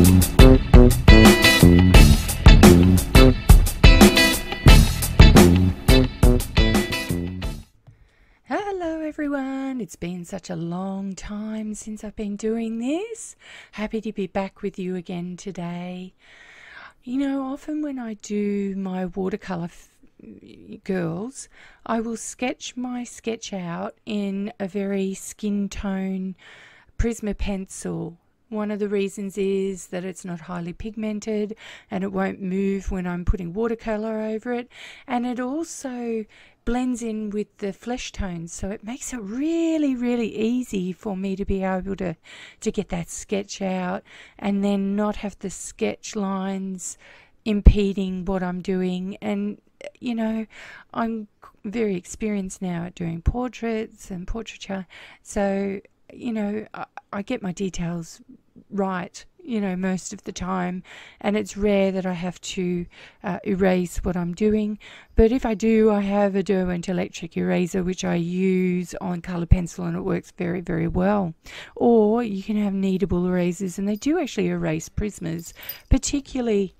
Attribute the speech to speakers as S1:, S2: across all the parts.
S1: Hello, everyone. It's been such a long time since I've been doing this. Happy to be back with you again today. You know, often when I do my watercolor f- girls, I will sketch my sketch out in a very skin tone Prisma pencil. One of the reasons is that it's not highly pigmented and it won't move when I'm putting watercolor over it, and it also blends in with the flesh tones, so it makes it really, really easy for me to be able to to get that sketch out and then not have the sketch lines impeding what I'm doing. And you know, I'm very experienced now at doing portraits and portraiture, so you know, I, get my details right, you know, most of the time, and it's rare that I have to uh, erase what I'm doing. But if I do, I have a Derwent electric eraser which I use on colour pencil, and it works very, very well. Or you can have kneadable erasers, and they do actually erase prismas, particularly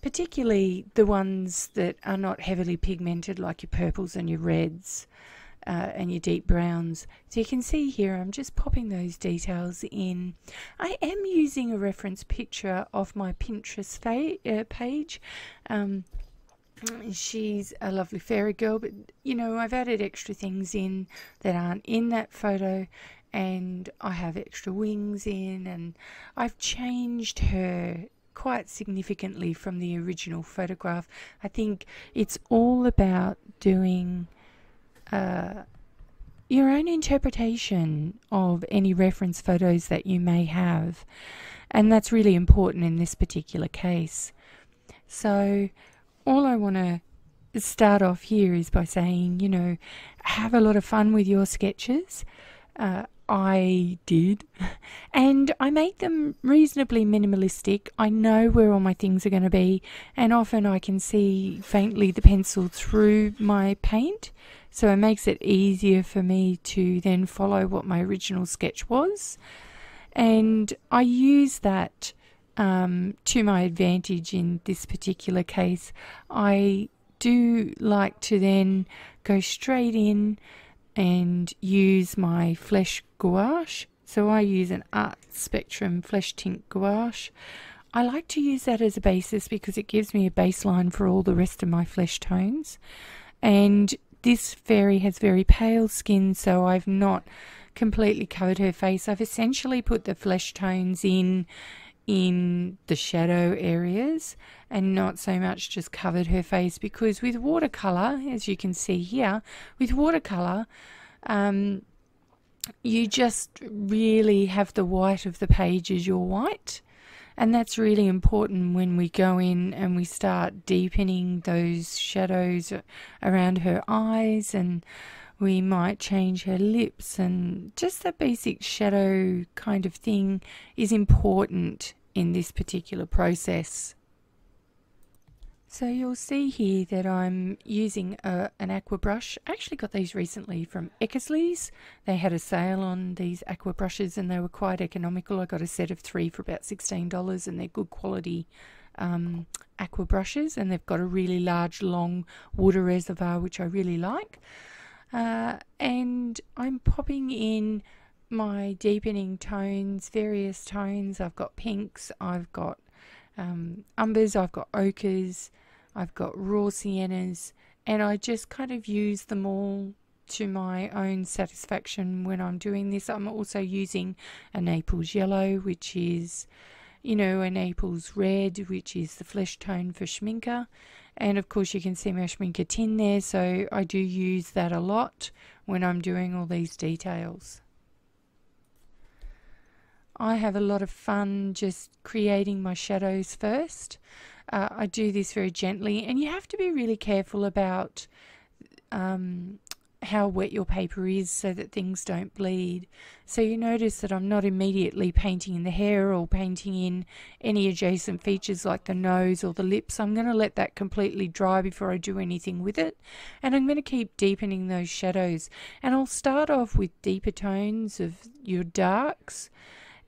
S1: particularly the ones that are not heavily pigmented like your purples and your reds uh, and your deep browns. So you can see here I'm just popping those details in. I am using a reference picture of my Pinterest uh, page. Um, she's a lovely fairy girl, but you know, I've added extra things in that aren't in that photo, and I have extra wings in, and I've changed her quite significantly from the original photograph. I think it's all about doing uh, your own interpretation of any reference photos that you may have, and that's really important in this particular case. So, all I want to start off here is by saying, you know, have a lot of fun with your sketches. Uh, I did. And I make them reasonably minimalistic. I know where all my things are going to be, and often I can see faintly the pencil through my paint. So it makes it easier for me to then follow what my original sketch was. And I use that um, to my advantage in this particular case. I do like to then go straight in and use my flesh gouache. So I use an Art Spectrum Flesh Tint Gouache. I like to use that as a basis because it gives me a baseline for all the rest of my flesh tones. And this fairy has very pale skin, so I've not completely covered her face. I've essentially put the flesh tones in in the shadow areas and not so much just covered her face because with watercolor, as you can see here, with watercolor, um, you just really have the white of the page as your white. And that's really important when we go in and we start deepening those shadows around her eyes and we might change her lips and just that basic shadow kind of thing is important in this particular process. So you'll see here that I'm using a, an aqua brush. I actually got these recently from Eckersley's. They had a sale on these aqua brushes and they were quite economical. I got a set of three for about $16 and they're good quality um, aqua brushes and they've got a really large long water reservoir which I really like. Uh, and I'm popping in my deepening tones, various tones. I've got pinks, I've got um, umbers, I've got ochres, I've got raw siennas, and I just kind of use them all to my own satisfaction when I'm doing this. I'm also using a Naples yellow, which is, you know, a Naples red, which is the flesh tone for Schmincke. And of course, you can see my Schmincke tin there, so I do use that a lot when I'm doing all these details. I have a lot of fun just creating my shadows first. Uh, I do this very gently, and you have to be really careful about um, how wet your paper is so that things don't bleed. So you notice that I'm not immediately painting in the hair or painting in any adjacent features like the nose or the lips. I'm going to let that completely dry before I do anything with it. And I'm going to keep deepening those shadows. And I'll start off with deeper tones of your darks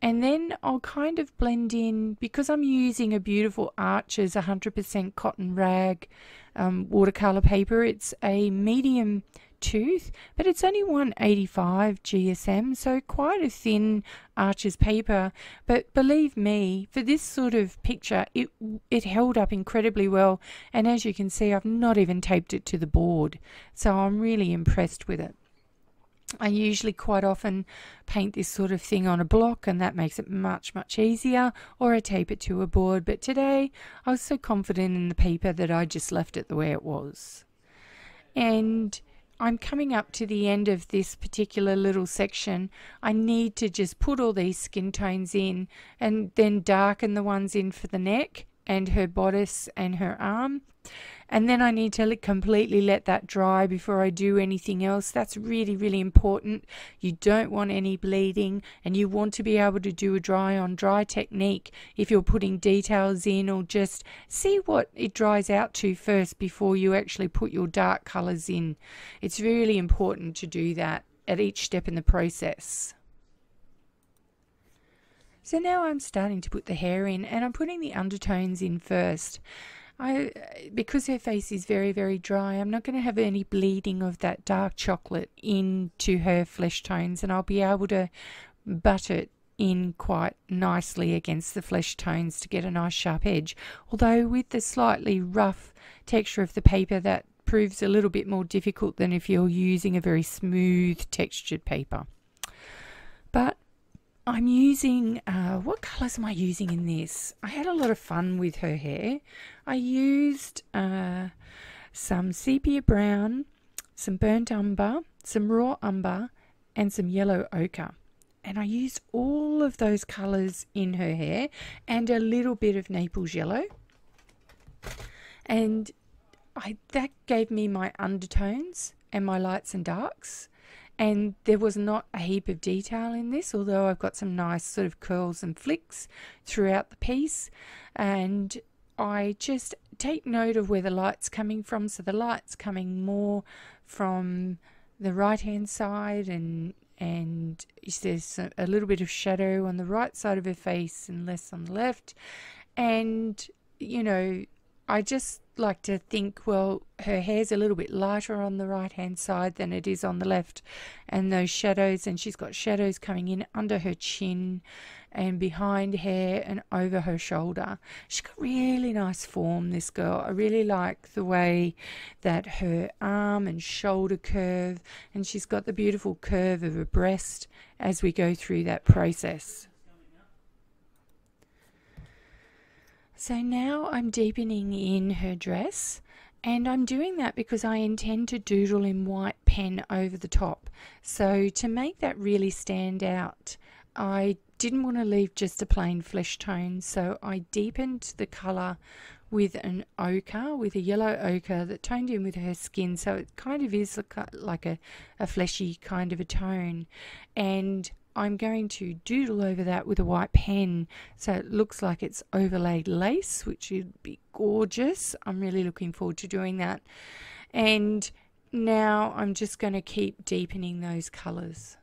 S1: and then I'll kind of blend in because I'm using a beautiful Arches 100% cotton rag um, watercolor paper. It's a medium tooth, but it's only 185 GSM, so quite a thin Arches paper. But believe me, for this sort of picture, it it held up incredibly well. And as you can see, I've not even taped it to the board, so I'm really impressed with it. I usually quite often paint this sort of thing on a block and that makes it much much easier or I tape it to a board. But today I was so confident in the paper that I just left it the way it was. And I'm coming up to the end of this particular little section. I need to just put all these skin tones in and then darken the ones in for the neck and her bodice and her arm and then I need to completely let that dry before I do anything else. That's really, really important. You don't want any bleeding and you want to be able to do a dry on dry technique if you're putting details in or just see what it dries out to first before you actually put your dark colors in. It's really important to do that at each step in the process. So now I'm starting to put the hair in and I'm putting the undertones in first. I because her face is very very dry I'm not going to have any bleeding of that dark chocolate into her flesh tones and I'll be able to butt it in quite nicely against the flesh tones to get a nice sharp edge. Although with the slightly rough texture of the paper that proves a little bit more difficult than if you're using a very smooth textured paper. But I'm using, uh, what colours am I using in this? I had a lot of fun with her hair. I used uh, some sepia brown, some burnt umber, some raw umber, and some yellow ochre. And I used all of those colours in her hair and a little bit of Naples yellow. And I, that gave me my undertones and my lights and darks and there was not a heap of detail in this although I've got some nice sort of curls and flicks throughout the piece. And I just take note of where the light's coming from. So the light's coming more from the right hand side and and there's a little bit of shadow on the right side of her face and less on the left. And you know I just like to think, well, her hair's a little bit lighter on the right hand side than it is on the left, and those shadows, and she's got shadows coming in under her chin and behind her and over her shoulder. She's got really nice form, this girl. I really like the way that her arm and shoulder curve, and she's got the beautiful curve of her breast as we go through that process. So now I'm deepening in her dress and I'm doing that because I intend to doodle in white pen over the top. So to make that really stand out, I didn't want to leave just a plain flesh tone, so I deepened the colour with an ochre, with a yellow ochre that toned in with her skin, so it kind of is like a, a fleshy kind of a tone. And I'm going to doodle over that with a white pen so it looks like it's overlaid lace, which would be gorgeous. I'm really looking forward to doing that. And now I'm just going to keep deepening those colours.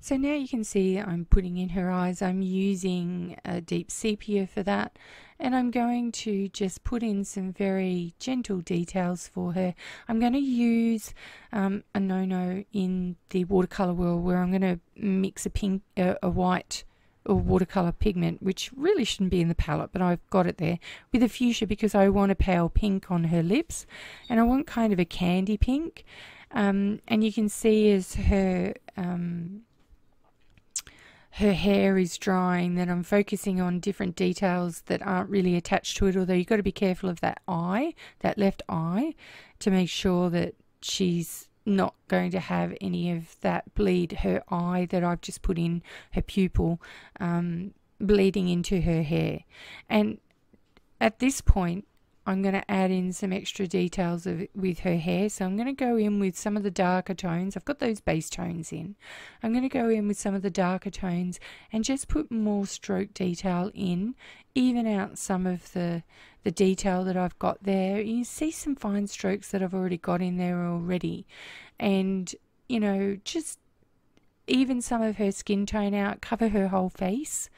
S1: So now you can see I'm putting in her eyes. I'm using a deep sepia for that. And I'm going to just put in some very gentle details for her. I'm going to use um, a no-no in the watercolor world where I'm going to mix a pink, a white or watercolor pigment, which really shouldn't be in the palette, but I've got it there, with a fuchsia because I want a pale pink on her lips. And I want kind of a candy pink. Um, and you can see as her um, her hair is drying, that I'm focusing on different details that aren't really attached to it. Although you've got to be careful of that eye, that left eye, to make sure that she's not going to have any of that bleed her eye that I've just put in her pupil um, bleeding into her hair. And at this point, I'm going to add in some extra details of, with her hair. So I'm going to go in with some of the darker tones. I've got those base tones in. I'm going to go in with some of the darker tones and just put more stroke detail in, even out some of the, the detail that I've got there. You see some fine strokes that I've already got in there already. And, you know, just even some of her skin tone out, cover her whole face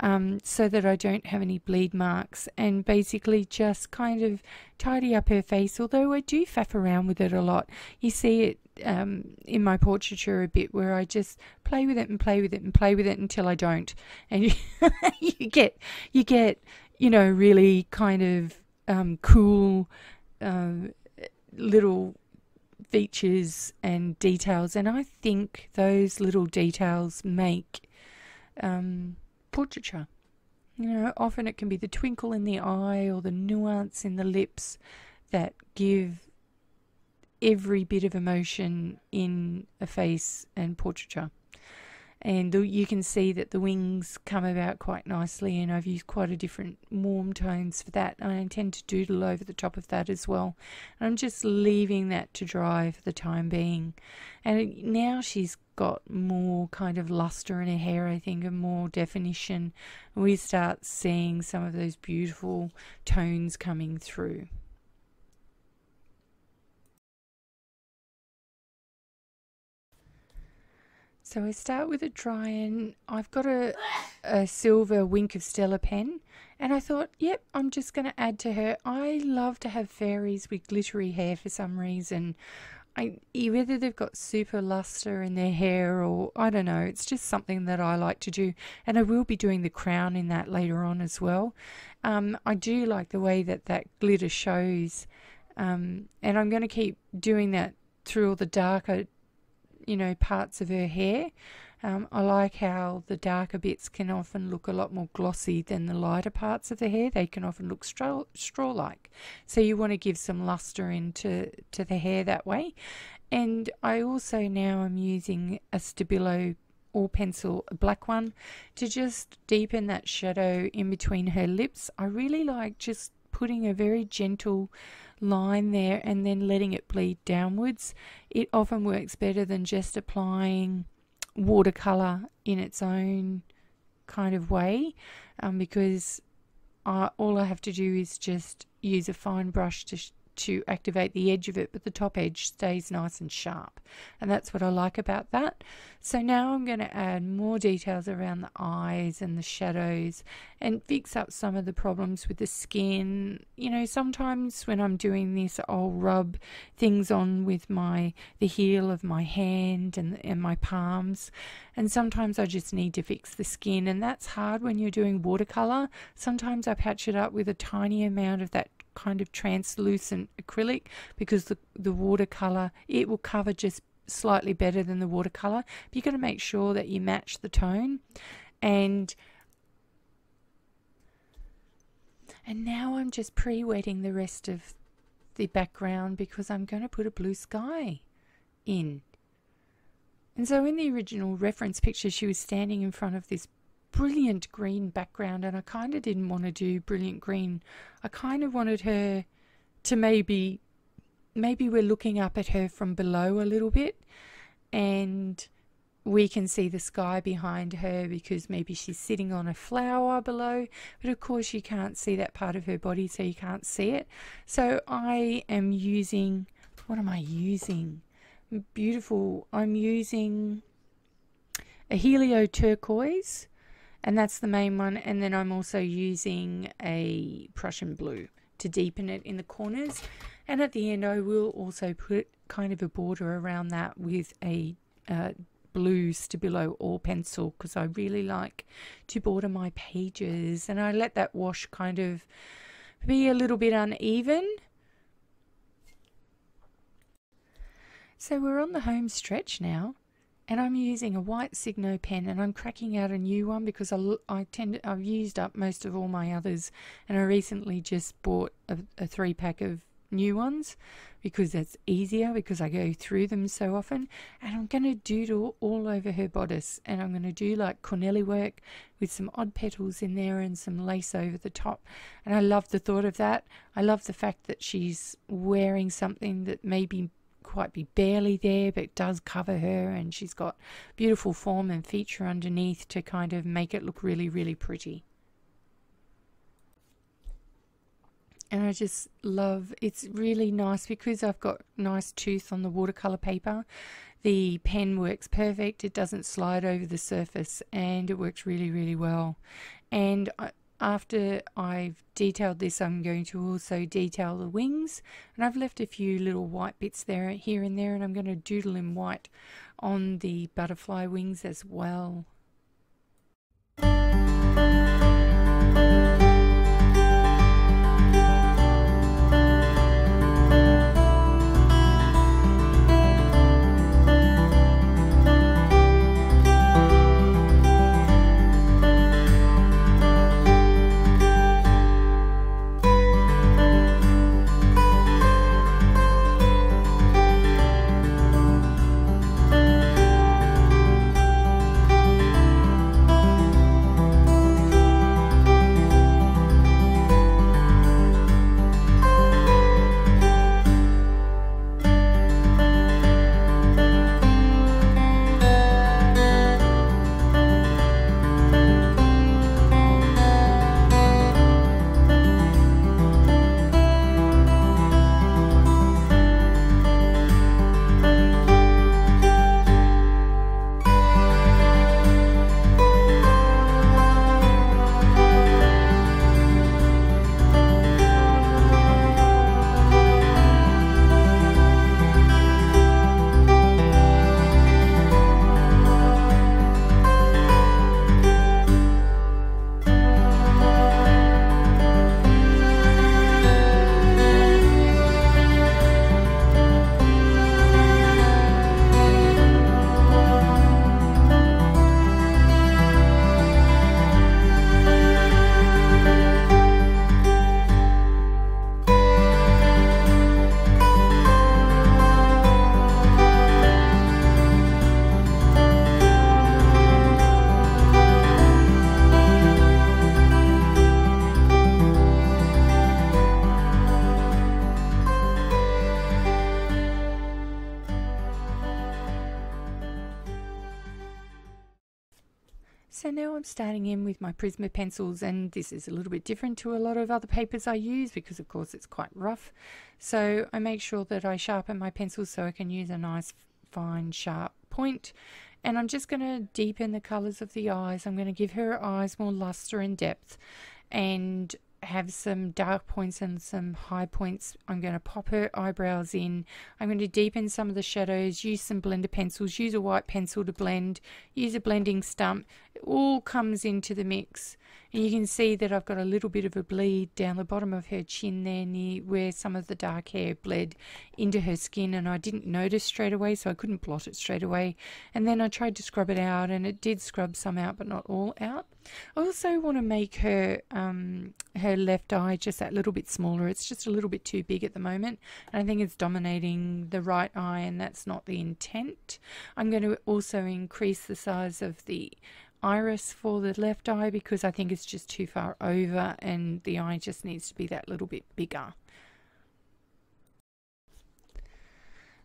S1: um, so that I don't have any bleed marks and basically just kind of tidy up her face. Although I do faff around with it a lot. You see it um, in my portraiture a bit where I just play with it and play with it and play with it until I don't. And you, you get, you get, you know, really kind of um, cool uh, little features and details. And I think those little details make um, portraiture. You know, often it can be the twinkle in the eye or the nuance in the lips that give every bit of emotion in a face and portraiture and you can see that the wings come about quite nicely and I've used quite a different warm tones for that I intend to doodle over the top of that as well. And I'm just leaving that to dry for the time being. And now she's got more kind of luster in her hair I think and more definition. We start seeing some of those beautiful tones coming through So I start with a dry and I've got a, a silver Wink of Stella pen and I thought, yep, I'm just going to add to her. I love to have fairies with glittery hair for some reason. I, whether they've got super luster in their hair or I don't know, it's just something that I like to do. And I will be doing the crown in that later on as well. Um, I do like the way that that glitter shows. Um, and I'm going to keep doing that through all the darker you know, parts of her hair. Um, I like how the darker bits can often look a lot more glossy than the lighter parts of the hair. They can often look straw, straw-like. So you want to give some luster into to the hair that way. And I also now am using a Stabilo all pencil, a black one, to just deepen that shadow in between her lips. I really like just putting a very gentle line there and then letting it bleed downwards. It often works better than just applying watercolor in its own kind of way um, because I, all I have to do is just use a fine brush to to activate the edge of it, but the top edge stays nice and sharp. And that's what I like about that. So now I'm going to add more details around the eyes and the shadows and fix up some of the problems with the skin. You know, sometimes when I'm doing this, I'll rub things on with my the heel of my hand and, and my palms. And sometimes I just need to fix the skin, and that's hard when you're doing watercolor. Sometimes I patch it up with a tiny amount of that kind of translucent acrylic because the, the watercolor, it will cover just slightly better than the watercolor. But you've got to make sure that you match the tone. And and now I'm just pre-wetting the rest of the background because I'm going to put a blue sky in. And so in the original reference picture, she was standing in front of this brilliant green background and I kind of didn't want to do brilliant green. I kind of wanted her to maybe maybe we're looking up at her from below a little bit and we can see the sky behind her because maybe she's sitting on a flower below, but of course you can't see that part of her body, so you can't see it. So I am using, what am I using? Beautiful. I'm using a helio turquoise and that's the main one. And then I'm also using a Prussian blue to deepen it in the corners. And at the end I will also put kind of a border around that with a uh, blue Stabilo all pencil because I really like to border my pages. And I let that wash kind of be a little bit uneven. So we're on the home stretch now and I'm using a white Signo pen and I'm cracking out a new one because I, I tend I've used up most of all my others. And I recently just bought a, a three pack of new ones because that's easier because I go through them so often. And I'm going to doodle all over her bodice and I'm going to do like Cornelli work with some odd petals in there and some lace over the top. And I love the thought of that. I love the fact that she's wearing something that maybe quite be barely there, but does cover her, and she's got beautiful form and feature underneath to kind of make it look really, really pretty. And I just love it's really nice because I've got nice tooth on the watercolor paper. The pen works perfect, it doesn't slide over the surface, and it works really, really well. And after I've detailed this, I'm going to also detail the wings, and I've left a few little white bits there, here and there, and I'm going to doodle in white on the butterfly wings as well. So now I'm starting in with my Prisma pencils and this is a little bit different to a lot of other papers I use because of course it's quite rough. So I make sure that I sharpen my pencils so I can use a nice fine sharp point and I'm just going to deepen the colours of the eyes. I'm going to give her eyes more luster and depth and have some dark points and some high points. I'm going to pop her eyebrows in. I'm going to deepen some of the shadows, use some blender pencils, use a white pencil to blend, use a blending stump. All comes into the mix. And you can see that I've got a little bit of a bleed down the bottom of her chin there near where some of the dark hair bled into her skin and I didn't notice straight away so I couldn't blot it straight away. And then I tried to scrub it out and it did scrub some out but not all out. I also want to make her um, her left eye just that little bit smaller. It's just a little bit too big at the moment. And I think it's dominating the right eye and that's not the intent. I'm going to also increase the size of the iris for the left eye because I think it's just too far over and the eye just needs to be that little bit bigger.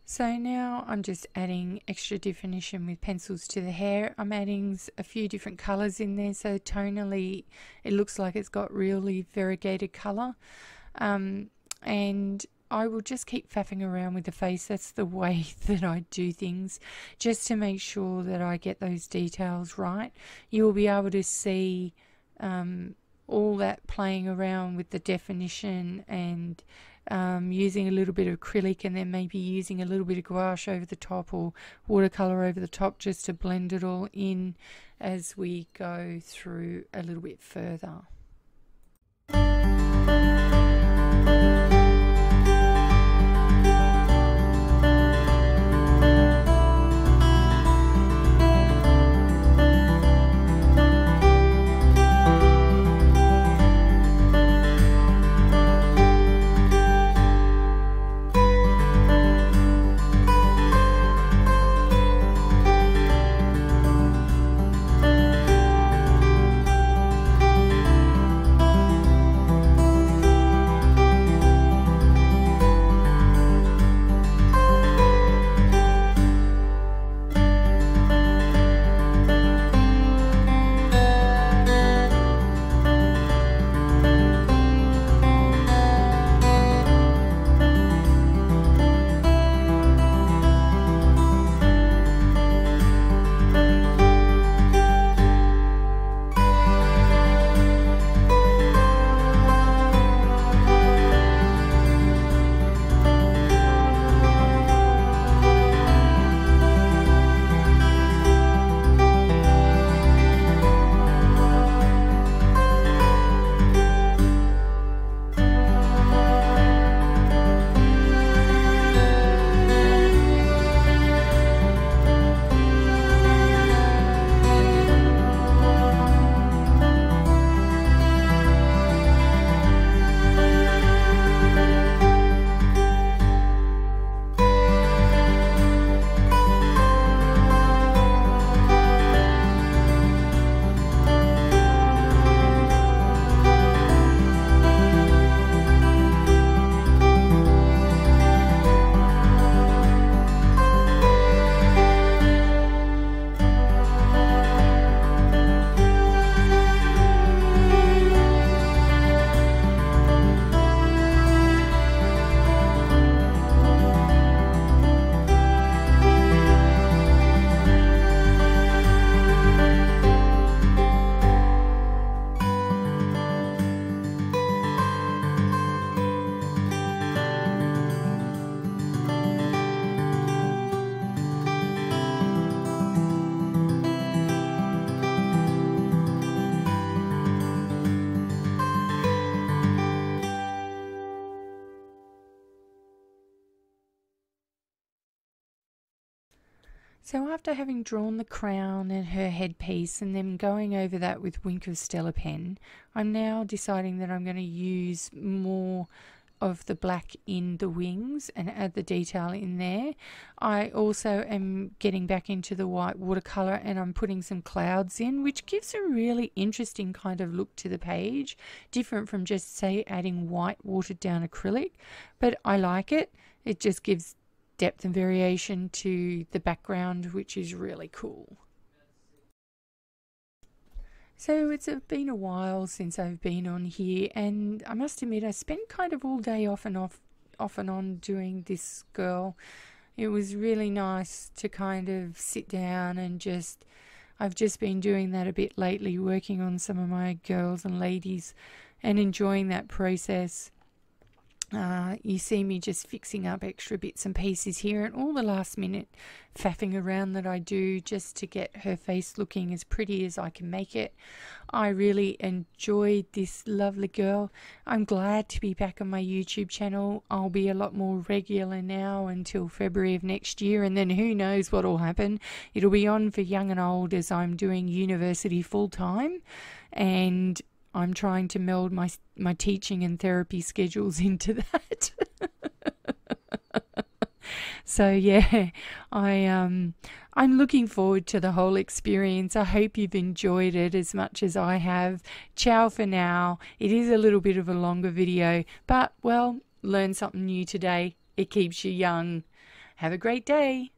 S1: So now I'm just adding extra definition with pencils to the hair. I'm adding a few different colours in there so tonally it looks like it's got really variegated colour. Um, and I will just keep faffing around with the face. That's the way that I do things, just to make sure that I get those details right. You will be able to see um, all that playing around with the definition and um, using a little bit of acrylic and then maybe using a little bit of gouache over the top or watercolor over the top just to blend it all in as we go through a little bit further. So after having drawn the crown and her headpiece and then going over that with Wink of Stella pen, I'm now deciding that I'm going to use more of the black in the wings and add the detail in there. I also am getting back into the white watercolor and I'm putting some clouds in which gives a really interesting kind of look to the page different from just say adding white watered down acrylic but I like it it just gives depth and variation to the background which is really cool. So it's been a while since I've been on here, and I must admit I spent kind of all day off and off, off and on doing this girl. It was really nice to kind of sit down and just. I've just been doing that a bit lately, working on some of my girls and ladies, and enjoying that process. Uh, you see me just fixing up extra bits and pieces here and all the last minute faffing around that I do just to get her face looking as pretty as I can make it. I really enjoyed this lovely girl. I'm glad to be back on my YouTube channel. I'll be a lot more regular now until February of next year and then who knows what will happen. It'll be on for young and old as I'm doing university full time and I'm trying to meld my my teaching and therapy schedules into that. so yeah, I um I'm looking forward to the whole experience. I hope you've enjoyed it as much as I have. Ciao for now. It is a little bit of a longer video, but well, learn something new today. It keeps you young. Have a great day.